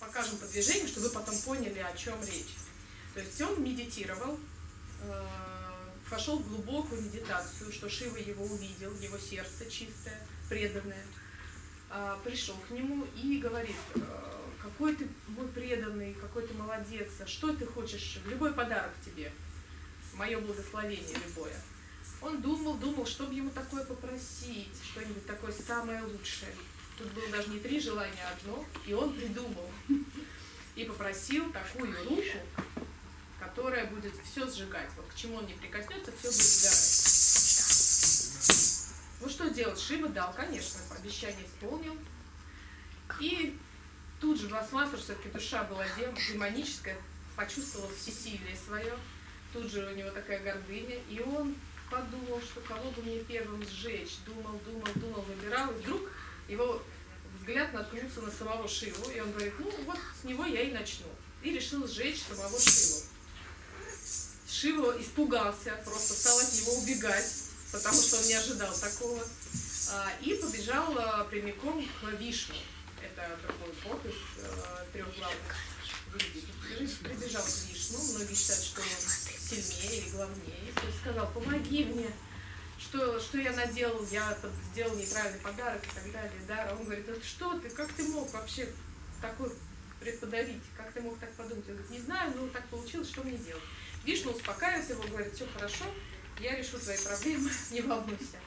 покажем по движению, чтобы вы потом поняли, о чем речь. То есть он медитировал, э, вошел в глубокую медитацию, что Шива его увидел, его сердце чистое, преданное. Э, пришел к нему и говорит, э, какой ты мой преданный, какой ты молодец, а что ты хочешь, любой подарок тебе, мое благословение любое. Он думал, думал, чтобы ему такое попросить, что-нибудь такое самое лучшее. Тут было даже не три желания, а одно, и он придумал. И попросил такую руку, которая будет все сжигать. Вот к чему он не прикоснется, все будет сгорать. Ну что делать? Шива дал, конечно, обещание исполнил. И тут же Бласмасур, все-таки душа была демоническая, почувствовал всесилие свое. Тут же у него такая гордыня, и он подумал, что кого бы мне первым сжечь. Думал, думал, думал, выбирал, и вдруг его взгляд наткнулся на самого Шиву, и он говорит, ну вот с него я и начну. И решил сжечь самого Шиву. Шива испугался, просто стал от него убегать, потому что он не ожидал такого. А, и побежал а, прямиком к Вишну. Это другой бог из трех главных Прибежал к Вишну, многие считают, что он сильнее и главнее. И сказал, помоги мне, что, что я наделал, я сделал неправильный подарок и так далее. Да? Он говорит, это что ты, как ты мог вообще такой преподавить, как ты мог так подумать? Он говорит, не знаю, но так получилось, что мне делать? Вишну успокаивает его, говорит, все хорошо, я решу твои проблемы, не волнуйся.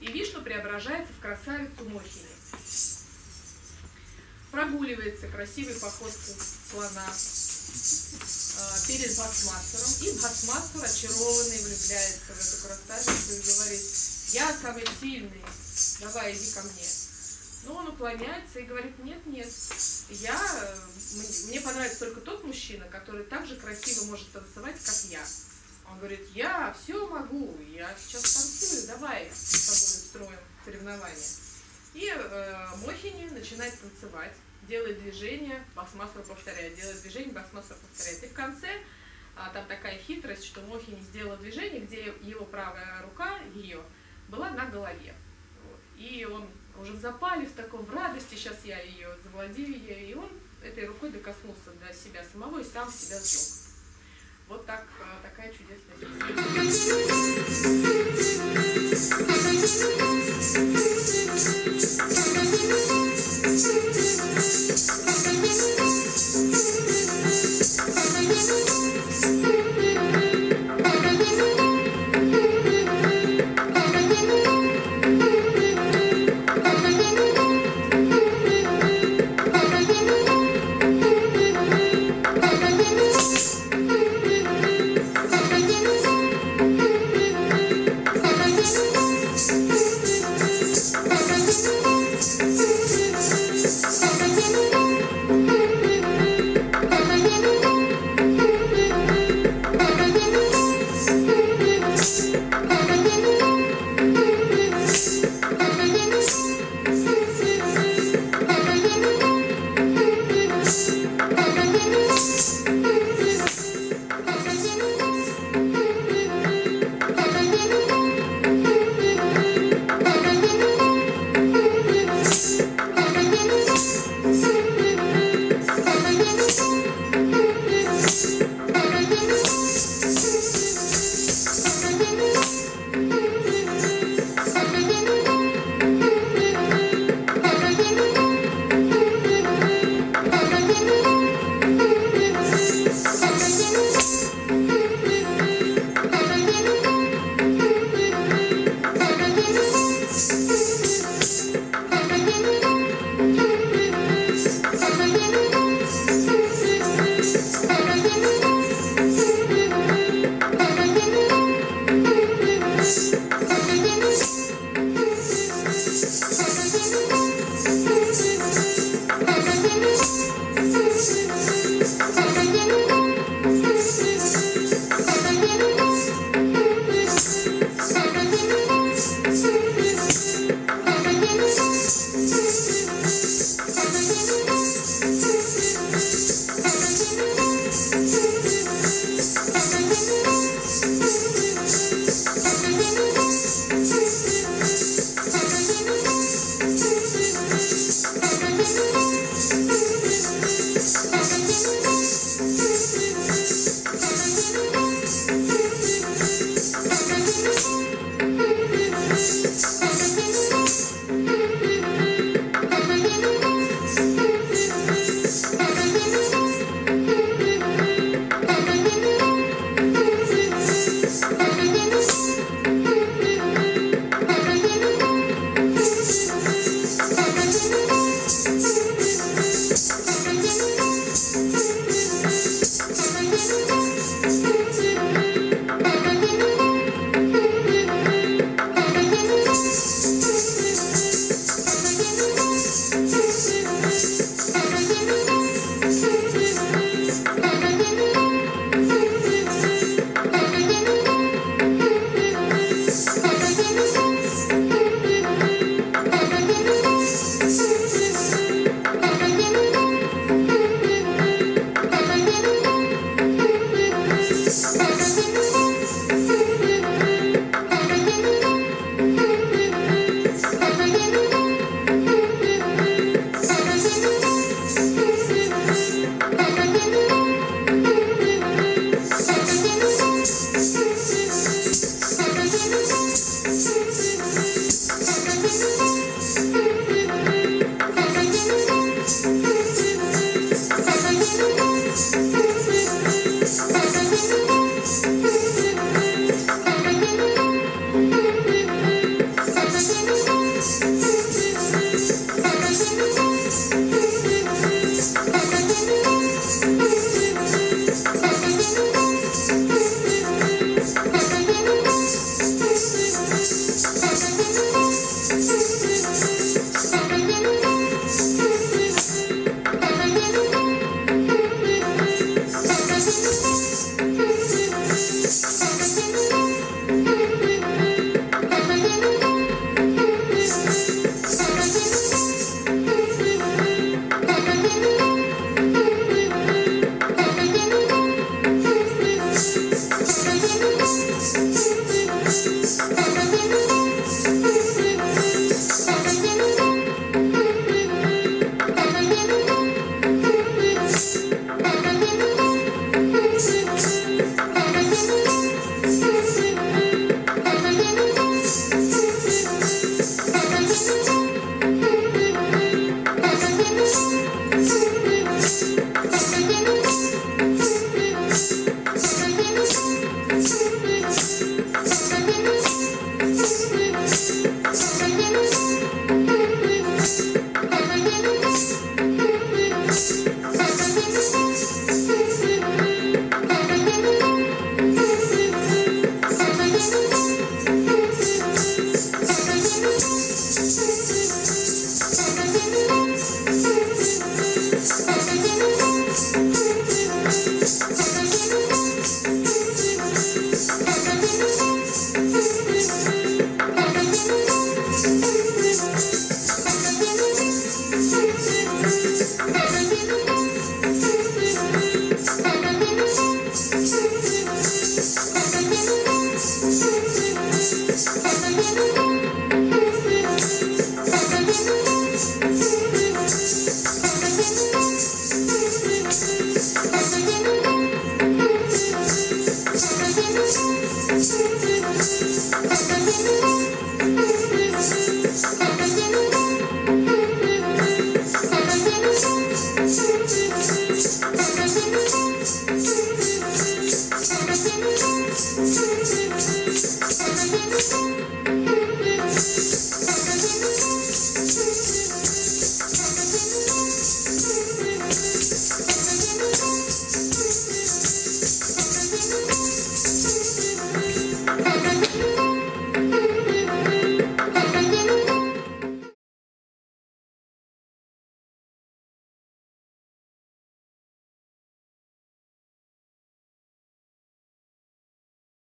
И Вишну преображается в красавицу Мохини. Прогуливается красивой походкой слона, перед Басмастером, и Басмастер очарованный влюбляется в эту красавицу и говорит, я самый сильный, давай иди ко мне. Но он уклоняется и говорит, нет, нет, я, мне понравится только тот мужчина, который так же красиво может танцевать, как я. Он говорит, я все могу, я сейчас танцую, давай с тобой устроим соревнования. И э, Мохини начинает танцевать делает движение, Басмасова повторяет, делает движение, Басмасова повторяет. И в конце а, там такая хитрость, что Мохини сделала движение, где его правая рука, ее, была на голове. Вот. И он уже в запале, в таком, в радости, сейчас я ее завладею ею, и он этой рукой докоснулся до себя самого и сам себя сжег. Вот так, а, такая чудесная Peace.